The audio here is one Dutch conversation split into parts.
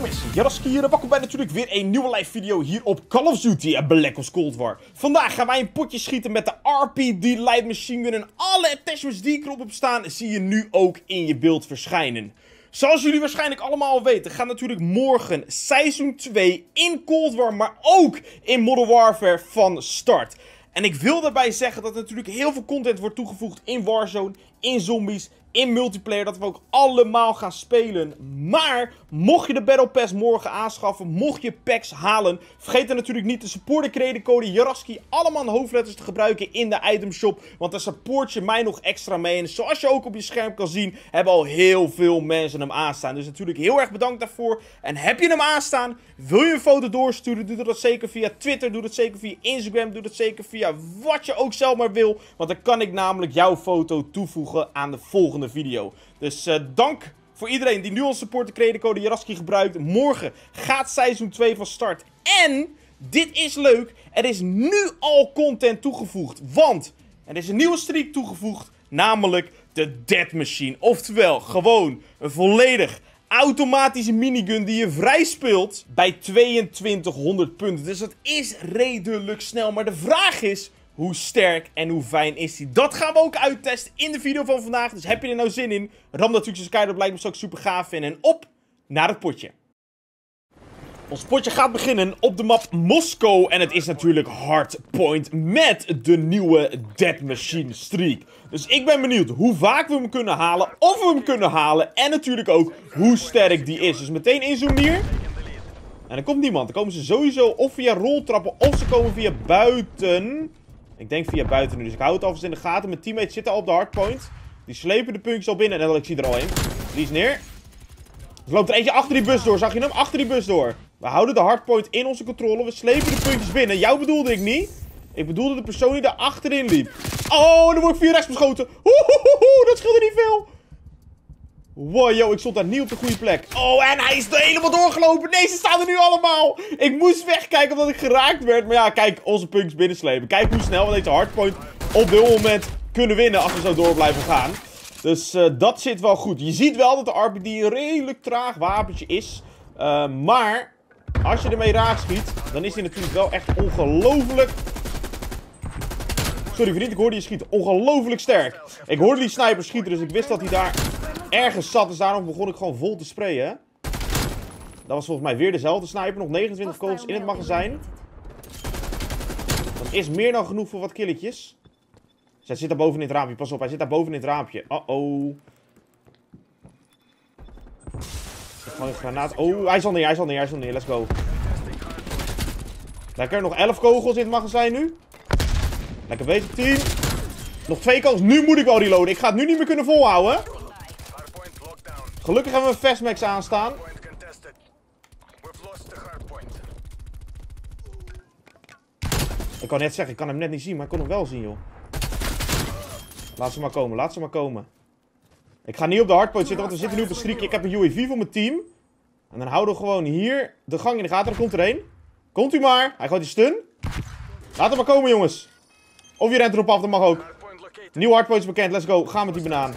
Mensen, Jaraski hier en welkom bij natuurlijk weer een nieuwe live video hier op Call of Duty Black Ops Cold War. Vandaag gaan wij een potje schieten met de RPD Light Machine Gun en alle attachments die erop op staan zie je nu ook in je beeld verschijnen. Zoals jullie waarschijnlijk allemaal al weten, gaat natuurlijk morgen seizoen 2 in Cold War, maar ook in Modern Warfare van start. En ik wil daarbij zeggen dat natuurlijk heel veel content wordt toegevoegd in Warzone, in Zombies, in multiplayer. Dat we ook allemaal gaan spelen. Maar mocht je de Battle Pass morgen aanschaffen, mocht je packs halen, vergeet dan natuurlijk niet de supporter creditcode Jaraski allemaal hoofdletters te gebruiken in de itemshop. Want dan support je mij nog extra mee. En zoals je ook op je scherm kan zien, hebben al heel veel mensen hem aanstaan. Dus natuurlijk heel erg bedankt daarvoor. En heb je hem aanstaan, wil je een foto doorsturen, doe dat zeker via Twitter, doe dat zeker via Instagram, doe dat zeker via wat je ook zelf maar wil. Want dan kan ik namelijk jouw foto toevoegen aan de volgende video. Dus uh, dank voor iedereen die nu al support de Jaraski gebruikt. Morgen gaat seizoen 2 van start. En, dit is leuk, er is nu al content toegevoegd. Want er is een nieuwe streak toegevoegd, namelijk de Dead Machine. Oftewel, gewoon een volledig automatische minigun die je vrij speelt bij 2200 punten. Dus dat is redelijk snel. Maar de vraag is, hoe sterk en hoe fijn is die? Dat gaan we ook uittesten in de video van vandaag. Dus heb je er nou zin in? Ram natuurlijk zijn dat lijkt me ook super gaaf vinden. En op naar het potje. Ons potje gaat beginnen op de map Moskou. En het is natuurlijk Hardpoint met de nieuwe Dead Machine streak. Dus ik ben benieuwd hoe vaak we hem kunnen halen, of we hem kunnen halen. En natuurlijk ook hoe sterk die is. Dus meteen inzoomen hier. En er komt niemand. Dan komen ze sowieso of via roltrappen of ze komen via buiten. Ik denk via buiten nu, dus ik hou het alvast in de gaten. Mijn teammates zitten al op de hardpoint. Die slepen de puntjes al binnen. En ik zie er al een. Die is neer. Er loopt er eentje achter die bus door. Zag je hem? Achter die bus door. We houden de hardpoint in onze controle. We slepen de puntjes binnen. Jou bedoelde ik niet. Ik bedoelde de persoon die daar achterin liep. Oh, dan word ik via rechts beschoten. Oeh, dat scheelde niet veel. Wow, yo, ik stond daar niet op de goede plek. Oh, en hij is er helemaal doorgelopen. Nee, ze staan er nu allemaal. Ik moest wegkijken omdat ik geraakt werd. Maar ja, kijk, onze punks binnenslepen. Kijk hoe snel we deze hardpoint op dit moment kunnen winnen als we zo door blijven gaan. Dus uh, dat zit wel goed. Je ziet wel dat de RPD een redelijk traag wapentje is. Uh, maar als je ermee raak schiet, dan is hij natuurlijk wel echt ongelooflijk... Sorry vriend, ik hoorde je schieten. Ongelooflijk sterk. Ik hoorde die sniper schieten, dus ik wist dat hij daar ergens zat. Dus daarom begon ik gewoon vol te sprayen. Dat was volgens mij weer dezelfde sniper. Nog 29 kogels in het magazijn. Dat is meer dan genoeg voor wat killetjes. Zij zit daar boven in het raampje. Pas op, hij zit daar boven in het raampje. Uh-oh. Gewoon een granaat. Oh, hij is al neer, hij is al neer, hij is al neer. Let's go. Lekker, nog 11 kogels in het magazijn nu. Lekker bezig, team. Nog twee kogels. Nu moet ik wel reloaden. Ik ga het nu niet meer kunnen volhouden. Gelukkig hebben we een Fastmax aanstaan. Ik kan net zeggen, ik kan hem net niet zien, maar ik kon hem wel zien, joh. Laat ze maar komen, laat ze maar komen. Ik ga niet op de hardpoint zitten, want we zitten nu op een streak. Ik heb een UAV voor mijn team. En dan houden we gewoon hier de gang in de gaten. Er komt er één. Komt u maar. Hij gooit die stun. Laat hem maar komen, jongens. Of je rent erop af, dat mag ook. Nieuw hardpoint is bekend, let's go. Gaan met die banaan.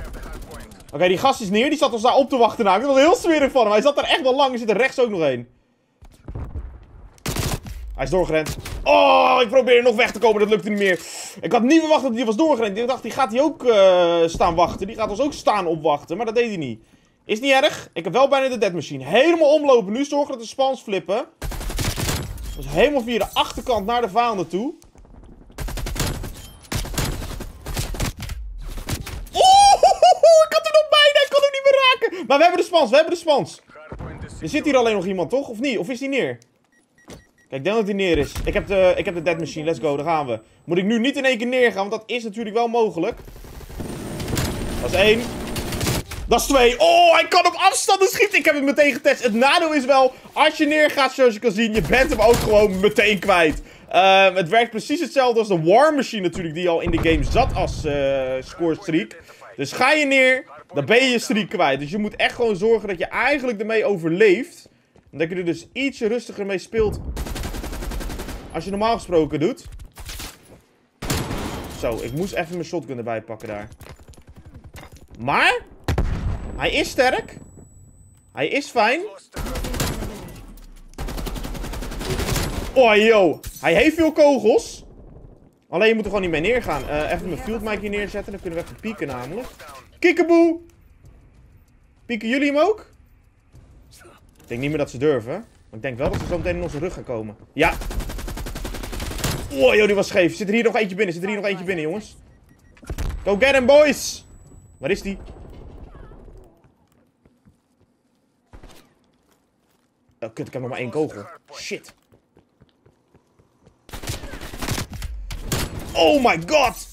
Oké, die gast is neer. Die zat ons daar op te wachten. Nou, ik was heel smerig van hem. Hij zat daar echt wel lang. Er zit er rechts ook nog één. Hij is doorgerend. Oh, ik probeerde nog weg te komen. Dat lukte niet meer. Ik had niet verwacht dat hij was doorgerend. Ik dacht, die gaat hij ook uh, staan wachten. Die gaat ons ook staan opwachten. Maar dat deed hij niet. Is niet erg. Ik heb wel bijna de dead machine. Helemaal omlopen. Nu zorgen dat de spans flippen. Dus helemaal via de achterkant naar de vijanden toe. Maar we hebben de spans, we hebben de spans. Er zit hier alleen nog iemand, toch? Of niet? Of is die neer? Kijk, denk dat hij neer is. Ik heb, de, ik heb de dead machine, let's go, daar gaan we. Moet ik nu niet in één keer neergaan, want dat is natuurlijk wel mogelijk. Dat is één. Dat is twee. Oh, hij kan op afstanden schieten. Ik heb het meteen getest. Het nadeel is wel, als je neergaat, zoals je kan zien, je bent hem ook gewoon meteen kwijt. Uh, het werkt precies hetzelfde als de War Machine natuurlijk, die al in de game zat als uh, score streak. Dus ga je neer, dan ben je je kwijt. Dus je moet echt gewoon zorgen dat je eigenlijk ermee overleeft. En dat je er dus ietsje rustiger mee speelt. Als je normaal gesproken doet. Zo, ik moest even mijn shotgun erbij pakken daar. Maar, hij is sterk. Hij is fijn. Oh, yo. Hij heeft veel kogels. Alleen je moet er gewoon niet mee neergaan. Uh, even mijn field mic hier neerzetten. Dan kunnen we even pieken namelijk. Kikkeboe. Pieken jullie hem ook? Ik denk niet meer dat ze durven. Maar ik denk wel dat ze zo meteen in onze rug gaan komen. Ja. Oh, joh, die was scheef. Zit er hier nog eentje binnen? Zit er hier nog eentje binnen, jongens? Go get him, boys! Waar is die? Oh, kut, ik heb nog maar één kogel. Shit. Oh my god!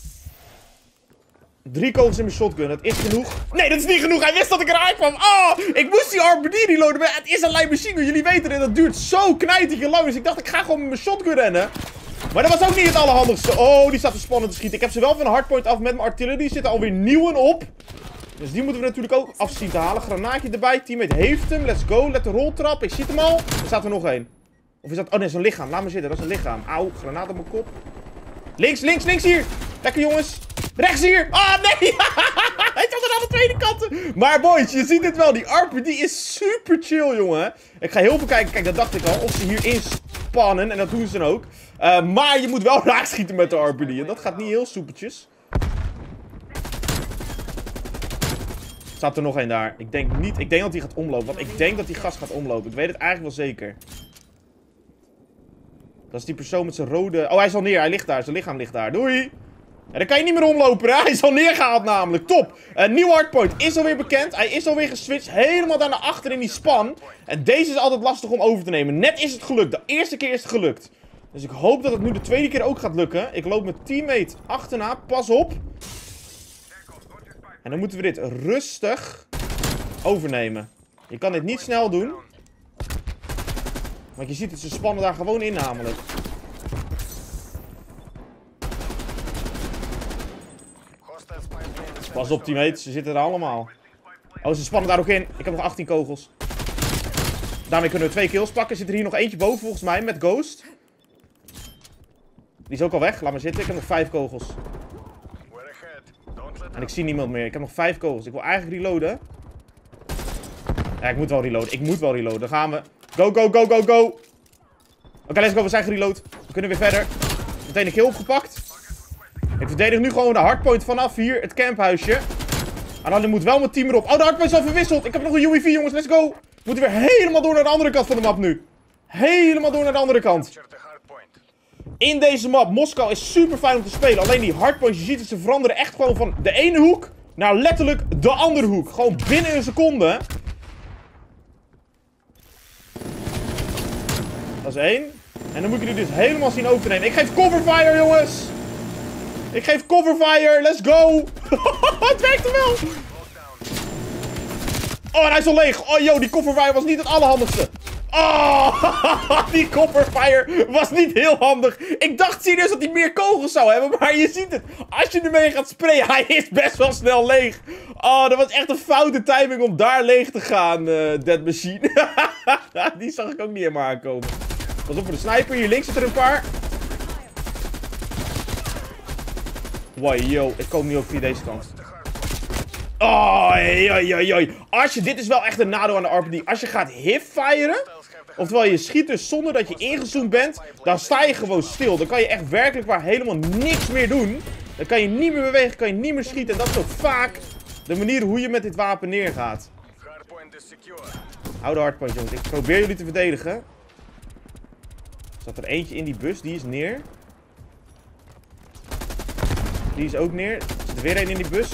Drie kogels in mijn shotgun, dat is genoeg. Nee, dat is niet genoeg. Hij wist dat ik eruit kwam. Oh, ik moest die RPD reloaden. Het is een light machine Jullie weten het, dat duurt zo knijtig lang. Dus ik dacht, ik ga gewoon met mijn shotgun rennen. Maar dat was ook niet het allerhandigste. Oh, die staat te spannend te schieten. Ik heb ze wel van hardpoint af met mijn artillerie. Er zitten alweer nieuwen op. Dus die moeten we natuurlijk ook af zien te halen. Granaatje erbij. Teammate heeft hem. Let's go. Let de roltrap. Ik zie hem al. Er staat er nog één. Of is dat... Oh nee, dat is een lichaam. Laat me zitten. Dat is een lichaam. Auw. Granaat op mijn kop. Links, links, links hier. Lekker jongens. Rechts hier. Ah, nee. Hij zat er aan de tweede kant. Maar boys, je ziet het wel. Die RPD is super chill, jongen. Ik ga heel veel kijken. Kijk, dat dacht ik al. Of ze hierin spannen. En dat doen ze dan ook. Uh, maar je moet wel raakschieten met de RPD. En dat gaat niet heel soepeltjes. Staat er nog één daar. Ik denk niet. Ik denk dat hij gaat omlopen. Want ik denk dat die gas gaat omlopen. Ik weet het eigenlijk wel zeker. Dat is die persoon met zijn rode... Oh, hij is al neer. Hij ligt daar. Zijn lichaam ligt daar. Doei. En dan kan je niet meer omlopen, hè? Hij is al neergehaald namelijk. Top. Een nieuw hardpoint is alweer bekend. Hij is alweer geswitcht. Helemaal daar naar achter in die span. En deze is altijd lastig om over te nemen. Net is het gelukt. De eerste keer is het gelukt. Dus ik hoop dat het nu de tweede keer ook gaat lukken. Ik loop mijn teammate achterna. Pas op. En dan moeten we dit rustig overnemen. Je kan dit niet snel doen. Want je ziet het, ze spannen daar gewoon in namelijk. Pas op teammates, ze zitten er allemaal. Oh, ze spannen daar ook in. Ik heb nog 18 kogels. Daarmee kunnen we twee kills pakken. Zit er hier nog eentje boven volgens mij met Ghost. Die is ook al weg. Laat maar zitten. Ik heb nog vijf kogels. En ik zie niemand meer. Ik heb nog vijf kogels. Ik wil eigenlijk reloaden. Ja, ik moet wel reloaden. Ik moet wel reloaden. Dan gaan we. Go, go, go, go, go. Oké, let's go. We zijn gereload. We kunnen weer verder. Meteen een kill opgepakt. Ik verdedig nu gewoon de hardpoint vanaf hier. Het camphuisje. En dan moet wel mijn team erop. Oh, de hardpoint is al verwisseld. Ik heb nog een UAV, jongens. Let's go. We moeten weer helemaal door naar de andere kant van de map nu. Helemaal door naar de andere kant. In deze map, Moskou is super fijn om te spelen. Alleen die hardpoints, je ziet het, ze veranderen echt gewoon van de ene hoek naar letterlijk de andere hoek. Gewoon binnen een seconde. Is één. En dan moet je die dus helemaal zien overnemen. Ik geef coverfire, jongens. Ik geef coverfire. Let's go. het werkte wel. Oh, en hij is al leeg. Oh, yo, die coverfire was niet het allerhandigste. Oh, die copperfire was niet heel handig. Ik dacht serieus dat hij meer kogels zou hebben, maar je ziet het. Als je ermee gaat sprayen, hij is best wel snel leeg. Oh, dat was echt een foute timing om daar leeg te gaan, uh, Dead Machine. die zag ik ook niet helemaal aankomen. Pas op voor de sniper, hier links zit er een paar. Wow, yo, ik kom nu ook via deze kant. Oh, joi. Als je, dit is wel echt een nadeel aan de RPD. Als je gaat hipfiren, oftewel je schiet dus zonder dat je ingezoomd bent, dan sta je gewoon stil. Dan kan je echt werkelijk waar helemaal niks meer doen. Dan kan je niet meer bewegen, kan je niet meer schieten. En dat is ook vaak de manier hoe je met dit wapen neergaat. Hou de hardpoint, jongens. Ik probeer jullie te verdedigen. Zat er eentje in die bus, die is neer. Die is ook neer. Er zit er weer een in die bus.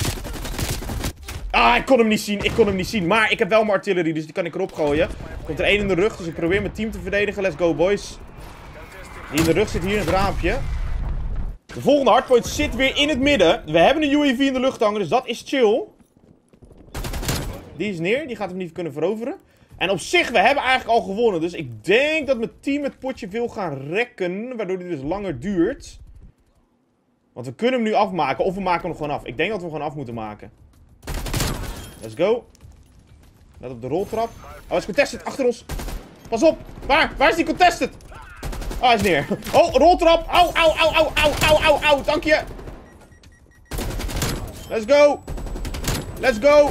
Ah, ik kon hem niet zien. Ik kon hem niet zien. Maar ik heb wel mijn artillerie, dus die kan ik erop gooien. Komt er één in de rug, dus ik probeer mijn team te verdedigen. Let's go, boys. Die in de rug zit hier in het raampje. De volgende hardpoint zit weer in het midden. We hebben een UAV in de lucht hangen, dus dat is chill. Die is neer. Die gaat hem niet kunnen veroveren. En op zich, we hebben eigenlijk al gewonnen. Dus ik denk dat mijn team het potje wil gaan rekken. Waardoor die dus langer duurt. Want we kunnen hem nu afmaken. Of we maken hem gewoon af. Ik denk dat we hem gewoon af moeten maken. Let's go. Let op de roltrap. Oh, hij is contested. Achter ons. Pas op. Waar? Waar is die contested? Oh, hij is neer. Oh, roltrap. Au, au, au, au, au, au, au, au. Dank je. Let's go. Let's go.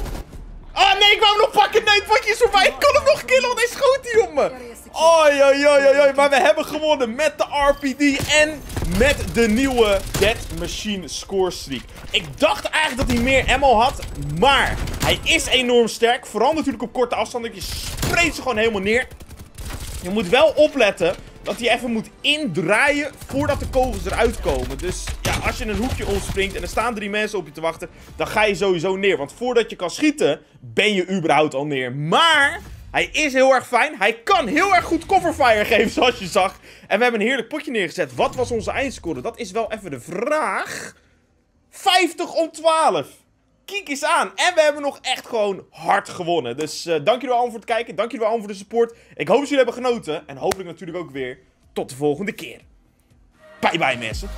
Oh nee, ik wou hem nog pakken. Nee, het potje is voorbij. Ik kon hem nog killen, want hij schoot hij op me. Oi, oi, oi. Maar we hebben gewonnen met de RPD en met de nieuwe Dead Machine score streak. Ik dacht eigenlijk dat hij meer ammo had, maar hij is enorm sterk. Vooral natuurlijk op korte afstand. Je spreekt ze gewoon helemaal neer. Je moet wel opletten dat hij even moet indraaien voordat de kogels eruit komen. Dus ja, als je een hoekje omspringt en er staan drie mensen op je te wachten, dan ga je sowieso neer. Want voordat je kan schieten, ben je überhaupt al neer. Maar hij is heel erg fijn. Hij kan heel erg goed coverfire geven, zoals je zag. En we hebben een heerlijk potje neergezet. Wat was onze eindscore? Dat is wel even de vraag. 50 om 12. Kijk eens aan. En we hebben nog echt gewoon hard gewonnen. Dus uh, dank jullie wel voor het kijken. Dank jullie wel voor de support. Ik hoop dat jullie hebben genoten. En hopelijk natuurlijk ook weer tot de volgende keer. Bye bye mensen.